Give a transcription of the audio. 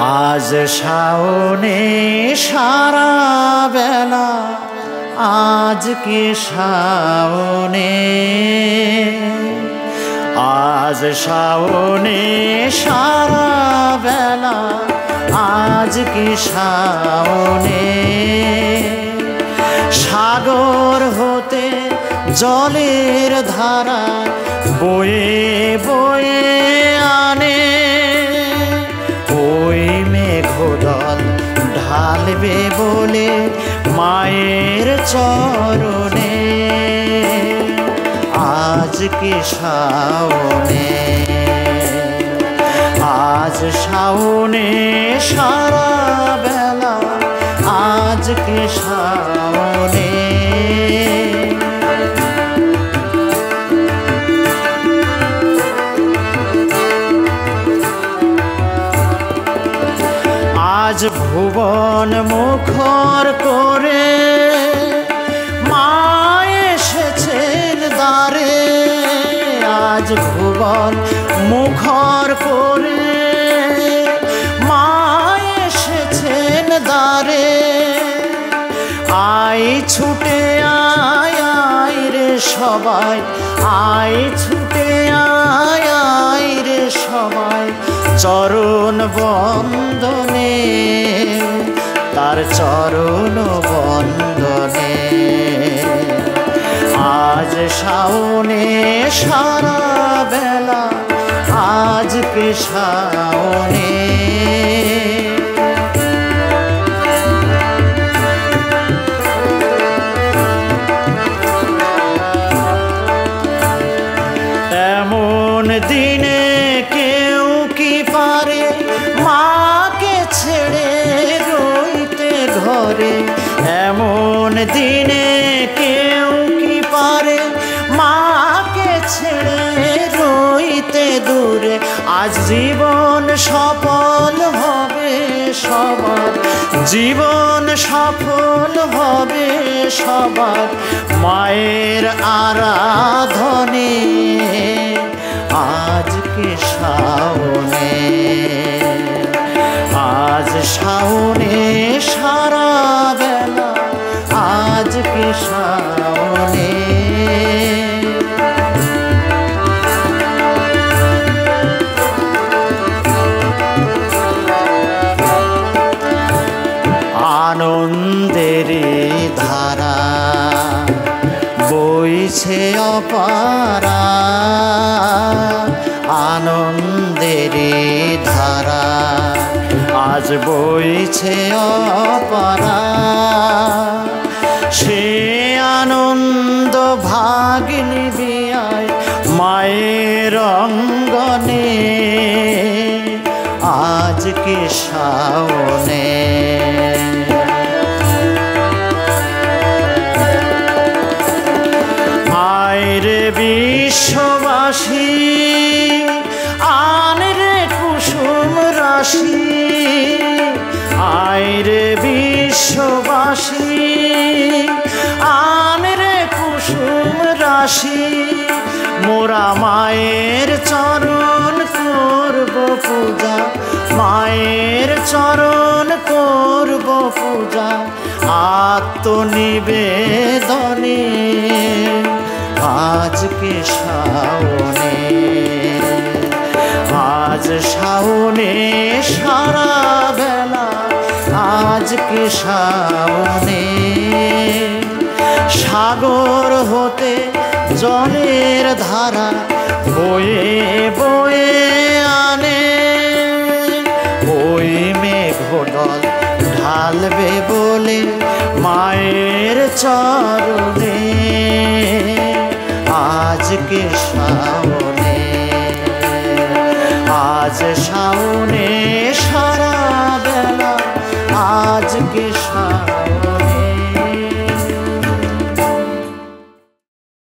আজ শাওনে সারা বেলা, আজ কি শাওনে? আজ শাওনে সারা বেলা, আজ কি শাওনে? সাগর হতে জলের ধারা, বয়ে বয়ে ঢালবে বলে মায়ের চরণে। আজ কি শাওনে আজ শাওনে সারা আজ ভুবন মুখর করে মা এসেছেন আজ ভুবন মুখর করে মা এসেছেন দ্বারে। আই ছুটে আয় রে সবাই। আই ছুটে আয় রে সবাই। চরণ চরণ বন্দনে। আজ শাওনে সারা বেলা আজকে শাওনে। এমন দিনে ঘরে এমন দিনে কেউ কি পারে? মাকে ছেড়ে রইতে দূরে। আজ জীবন সফল হবে সবার। জীবন সফল হবে সবার। মায়ের আরাধনে আজকে শাওনে আজ শাওনে সারা বেলা আজকে শাওনে? আনন্দের ধারা বইছে অপারা আনন্দের ধারা আজ বইছে অপারা। সে আনন্দ ভাগ নিবিয়ায় মায়ের অঙ্গনে। আজকে শাওনে আয়রে বিশ্ববাসী আনরে কুসুম রাশি। রাশি, মোরা মায়ের চরণ করব পূজা, মায়ের চরণ করব পূজা, আত্মনিবেদনে আজকে শাওনে, আজ শাওনে সারা বেলা আজকে শাওনে। সাগর হতে জলের ধারা বয়ে বয়ে আনে। ওই মেঘদল ঢালবে বলে মায়ের চরণে। আজকে শাওনে, আজ শাওনে সারা বেলা, আজকে শাওনে